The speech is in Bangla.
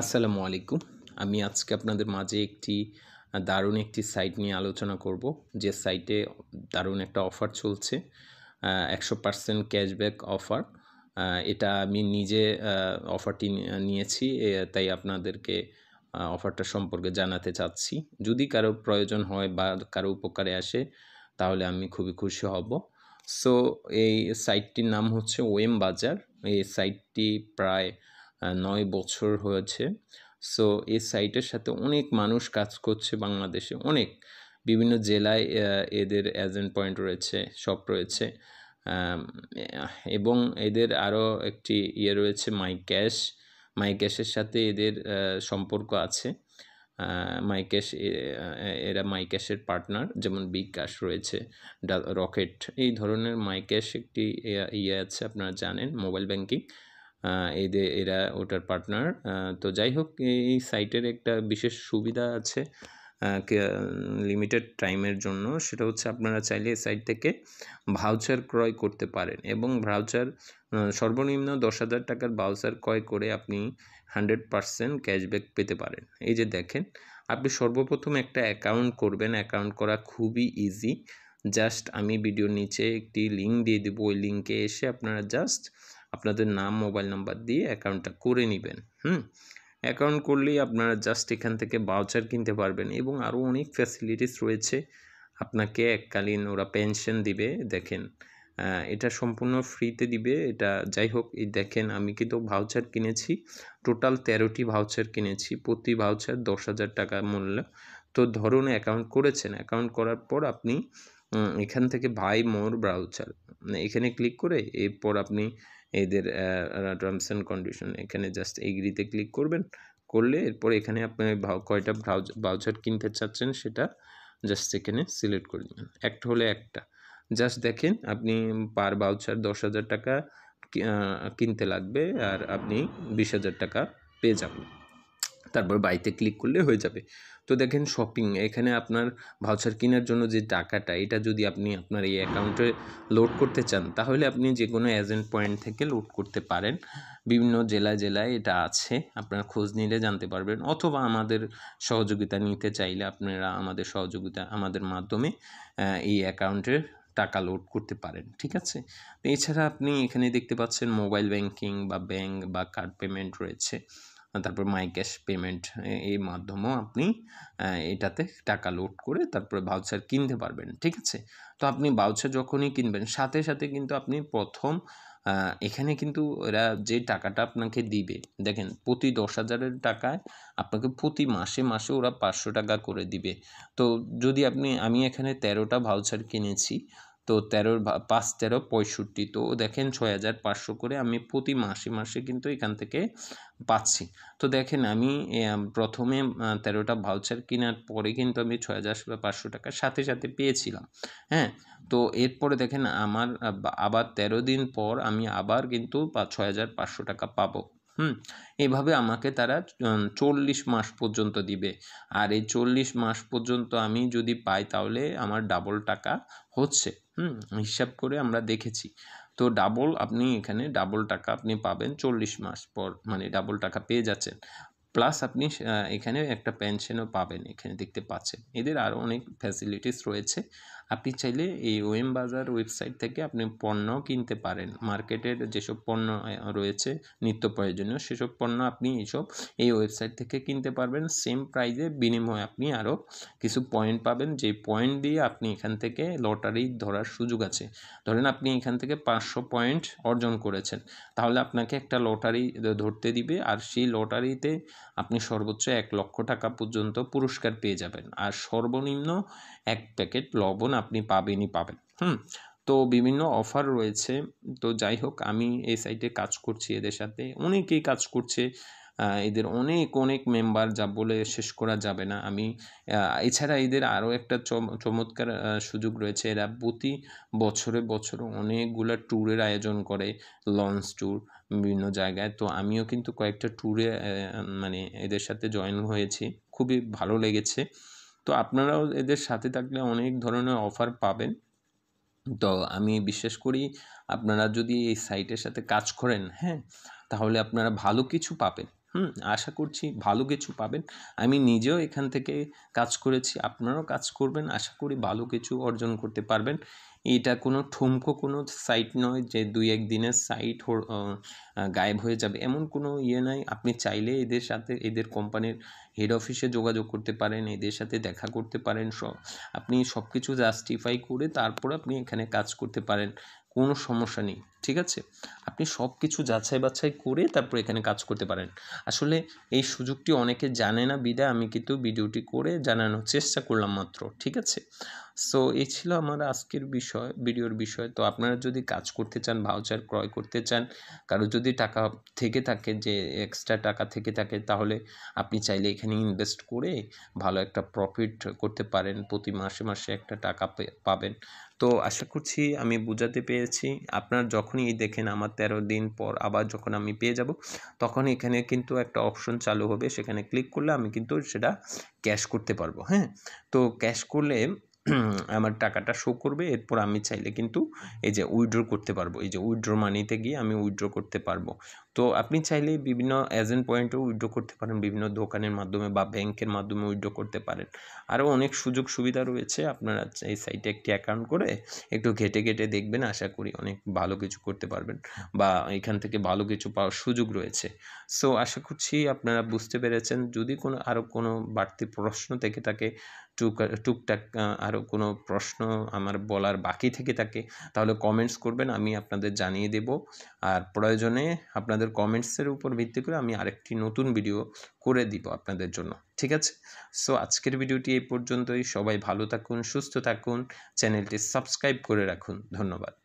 আসসালামু আলাইকুম। আমি আজকে আপনাদের মাঝে একটি দারুণ একটি সাইট নিয়ে আলোচনা করব। যে সাইটে দারুণ একটা অফার চলছে একশো পার্সেন্ট ক্যাশব্যাক অফার এটা আমি নিজে অফারটি নিয়েছি তাই আপনাদেরকে অফারটা সম্পর্কে জানাতে চাচ্ছি। যদি কারও প্রয়োজন হয় বা কারও উপকারে আসে, তাহলে আমি খুবই খুশি হব। সো এই সাইটটির নাম হচ্ছে ওয়েম বাজার এই সাইটটি প্রায় নয় বছর হয়েছে। সো এই সাইটের সাথে অনেক মানুষ কাজ করছে বাংলাদেশে, অনেক। বিভিন্ন জেলায় এদের এজেন্ট পয়েন্ট রয়েছে শপ রয়েছে। এবং এদের আরও একটি ইয়ে রয়েছে মাই ক্যাশ মাই ক্যাশের সাথে এদের সম্পর্ক আছে। মাইক্যাশ এরা মাইক্যাশের পার্টনার যেমন বিকাশ রয়েছে রকেট এই ধরনের মাইক্যাশ একটি ইয়ে আছে, আপনারা জানেন মোবাইল ব্যাংকিং এদের এরা ওটার পার্টনার তো যাই হোক এই সাইটের একটা বিশেষ সুবিধা আছে লিমিটেড টাইমের জন্য, সেটা হচ্ছে আপনারা চাইলে এই সাইট থেকে ভাউচার ক্রয় করতে পারেন এবং ভাউচার সর্বনিম্ন দশ হাজার টাকার ভাউচার ক্রয় করে আপনি হান্ড্রেড পারসেন্ট ক্যাশব্যাক পেতে পারেন। এই যে দেখেন, আপনি সর্বপ্রথম একটা অ্যাকাউন্ট করবেন অ্যাকাউন্ট করা খুবই ইজি জাস্ট আমি ভিডিওর নিচে একটি লিঙ্ক দিয়ে দেবো, ওই লিঙ্কে এসে আপনারা জাস্ট আপনাদের নাম, মোবাইল নাম্বার দিয়ে অ্যাকাউন্টটা করে নেবেন, হুম? অ্যাকাউন্ট করলেই আপনারা জাস্ট এখান থেকে বাউচার কিনতে পারবেন এবং আরও অনেক ফ্যাসিলিটিস রয়েছে। আপনাকে এককালীন ওরা পেনশন দিবে, দেখেন এটা সম্পূর্ণ ফ্রিতে দিবে, এটা যাই হোক, এই দেখেন, আমি কিন্তু ভাউচার কিনেছি টোটাল তেরোটি ভাউচার কিনেছি, প্রতি ভাউচার দশ হাজার টাকা মূল্য। তো ধরুন অ্যাকাউন্ট করেছেন, অ্যাকাউন্ট করার পর আপনি এখান থেকে ভাই মোর ব্রাউচার এখানে ক্লিক করে এরপর আপনি এদের টার্মস অ্যান্ড কন্ডিশন এখানে জাস্ট এগ্রিতে ক্লিক করবেন। করলে এরপর এখানে আপনি কয়টা ব্রাউচার কিনতে চাচ্ছেন সেটা জাস্ট এখানে সিলেক্ট করে দেবেন। একটা হলে একটা। জাস্ট দেখেন আপনি পার বাউচার দশ হাজার টাকা কিনতে লাগবে আর আপনি বিশ হাজার টাকা পেয়ে যাবেন তারপর বাইতে ক্লিক করলে হয়ে যাবে। তো দেখেন শপিং এখানে আপনার ভাউচার কেনার জন্য যে টাকাটা, এটা যদি আপনি আপনার এই অ্যাকাউন্টে লোড করতে চান, তাহলে আপনি যে কোনো এজেন্ট পয়েন্ট থেকে লোড করতে পারেন। বিভিন্ন জেলায় জেলায় এটা আছে, আপনারা খোঁজ নিলে জানতে পারবেন। অথবা আমাদের সহযোগিতা নিতে চাইলে আপনারা আমাদের সহযোগিতা, আমাদের মাধ্যমে এই অ্যাকাউন্টের টাকা লোড করতে পারেন, ঠিক আছে? এছাড়া আপনি এখানে দেখতে পাচ্ছেন মোবাইল ব্যাংকিং বা ব্যাংক বা কার্ড পেমেন্ট রয়েছে। তারপর মাই ক্যাশ পেমেন্ট এই মাধ্যমেও আপনি এটাতে টাকা লোড করে তারপরে ভাউচার কিনতে পারবেন, ঠিক আছে? তো আপনি ভাউচার যখনই কিনবেন, সাথে সাথে কিন্তু আপনি প্রথম এখানে কিন্তু এরা যে টাকাটা আপনাকে দিবে, দেখেন প্রতি দশ হাজারের টাকায় আপনাকে প্রতি মাসে মাসে ওরা পাঁচশো টাকা করে দিবে। তো যদি আপনি, আমি এখানে তেরোটা ভাউচার কিনেছি তো তেরোর পাঁচ তেরো পঁয়ষট্টি, তো দেখেন ছয় হাজার পাঁচশো করে আমি প্রতি মাসে মাসে কিন্তু এখান থেকে পাচ্ছি। তো দেখেন আমি প্রথমে তেরোটা ভাউচার কেনার পরে কিন্তু আমি ছয় হাজার পাঁচশো টাকার সাথে সাথে পেয়েছিলাম। হ্যাঁ তো এরপরে দেখেন আমার আবার তেরো দিন পর আমি আবার কিন্তু ছয় হাজার পাঁচশো টাকা পাবো। হুম, এভাবে আমাকে তারা চল্লিশ মাস পর্যন্ত দিবে। আর এই চল্লিশ মাস পর্যন্ত আমি যদি পাই তাহলে আমার ডাবল টাকা হচ্ছে। হুম, হিসাব করে আমরা দেখেছি। তো ডাবল আপনি এখানে ডাবল টাকা আপনি পাবেন চল্লিশ মাস পর মানে ডাবল টাকা পেয়ে যাচ্ছেন। প্লাস আপনি এখানে একটা পেনশনও পাবেন, এখানে দেখতে পাচ্ছেন। এদের আরও অনেক ফ্যাসিলিটিস রয়েছে। আপনি চাইলে এই ওয়েম বাজার ওয়েবসাইট থেকে আপনি পণ্য কিনতে পারেন। মার্কেটের যেসব পণ্য রয়েছে, নিত্য প্রয়োজনীয় সেসব পণ্য আপনি এইসব এই ওয়েবসাইট থেকে কিনতে পারবেন। সেম প্রাইজে বিনিময়ে আপনি আরও কিছু পয়েন্ট পাবেন। যে পয়েন্ট দিয়ে আপনি এখান থেকে লটারি ধরার সুযোগ আছে। ধরেন আপনি এখান থেকে পাঁচশো পয়েন্ট অর্জন করেছেন। তাহলে আপনাকে একটা লটারি ধরতে দিবে আর সেই লটারিতে আপনি সর্বোচ্চ এক লক্ষ টাকা পর্যন্ত পুরস্কার পেয়ে যাবেন। আর সর্বনিম্ন এক প্যাকেট লবণ আপনি পাবেনই পাবেন। হুম, তো বিভিন্ন অফার রয়েছে। তো যাই হোক, আমি এই সাইটে কাজ করছি এদের সাথে। অনেকেই কাজ করছে। এদের অনেক অনেক মেম্বার যা বলে শেষ করা যাবে না। আমি এছাড়া এদের আরও একটা চমৎকার সুযোগ রয়েছে। এরা প্রতি বছরে বছরে অনেকগুলো ট্যুরের আয়োজন করে লঞ্চ ট্যুর বিভিন্ন জায়গায়। তো আমিও কিন্তু কয়েকটা ট্যুরে মানে এদের সাথে জয়েন হয়েছি। খুবই ভালো লেগেছে। তো আপনারাও এদের সাথে থাকলে অনেক ধরনের অফার পাবেন। তো আমি বিশ্বাস করি আপনারা যদি এই সাইটের সাথে কাজ করেন হ্যাঁ তাহলে আপনারা ভালো কিছু পাবেন। হুম, আশা করছি ভালো কিছু পাবেন। আমি নিজেও এখান থেকে কাজ করেছি, আপনারাও কাজ করবেন। আশা করি ভালো কিছু অর্জন করতে পারবেন। এটা কোনো ঠুমকো, কোনো সাইট নয় যে দুই এক দিনের সাইট গায়েব হয়ে যাবে। এমন কোনো ইয়ে নাই। আপনি চাইলে এদের সাথে, এদের কোম্পানির হেড অফিসে যোগাযোগ করতে পারেন, এদের সাথে দেখা করতে পারেন আপনি সব কিছু জাস্টিফাই করে তারপর আপনি এখানে কাজ করতে পারেন। কোনো সমস্যা নেই, ঠিক আছে? আপনি সব কিছু যাচাই বাছাই করে তারপর এখানে কাজ করতে পারেন। আসলে এই সুযোগটি অনেকে জানে না বিদায় আমি কিন্তু ভিডিওটি করে জানানোর চেষ্টা করলাম মাত্র, ঠিক আছে? সো এই ছিল আমার আজকের বিষয়। ভিডিওর বিষয়। তো আপনারা যদি কাজ করতে চান ভাউচার ক্রয় করতে চান, কারও যদি টাকা থেকে থাকে, যে এক্সট্রা টাকা থেকে থাকে, তাহলে আপনি চাইলে এখানে ইনভেস্ট করে ভালো একটা প্রফিট করতে পারেন। প্রতি মাসে মাসে একটা টাকা পাবেন। তো আশা করছি আমি বোঝাতে পেরেছি। আপনার যখনই দেখেন আমার তেরো দিন পর আবার যখন আমি পেয়ে যাব, তখন এখানে কিন্তু একটা অপশন চালু হবে। সেখানে ক্লিক করলে আমি কিন্তু সেটা ক্যাশ করতে পারব। হ্যাঁ? তো ক্যাশ করলে আমার টাকাটা শো করবে, এরপর আমি চাইলে কিন্তু এই যে উইড্রো করতে পারব। এই যে উইড্র মানিতে গিয়ে আমি উইড্র করতে পারব। তো আপনি চাইলে বিভিন্ন এজেন্ট পয়েন্টেও উইড্রো করতে পারেন, বিভিন্ন দোকানের মাধ্যমে বা ব্যাংকের মাধ্যমে উইড্রো করতে পারেন। আরও অনেক সুযোগ সুবিধা রয়েছে আপনারা এই সাইটে একটি অ্যাকাউন্ট করে একটু ঘেটে ঘেটে দেখবেন, আশা করি অনেক ভালো কিছু করতে পারবেন বা এখান থেকে ভালো কিছু পাওয়ার সুযোগ রয়েছে। সো আশা করছি আপনারা বুঝতে পেরেছেন। যদি কোনো আরও কোনো বাড়তি প্রশ্ন থেকে থাকে, টুক, টুকটাক আরও কোনো প্রশ্ন আমার বলার বাকি থেকে থাকে, তাহলে কমেন্টস করবেন, আমি আপনাদের জানিয়ে দেব। আর প্রয়োজনে আপনাদের কমেন্টসের উপর ভিত্তি করে আমি আরেকটি নতুন ভিডিও করে দিব আপনাদের জন্য, ঠিক আছে? সো আজকের ভিডিওটি এই পর্যন্তই। সবাই ভালো থাকুন, সুস্থ থাকুন। চ্যানেলটি সাবস্ক্রাইব করে রাখুন। ধন্যবাদ।